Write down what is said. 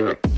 Yeah.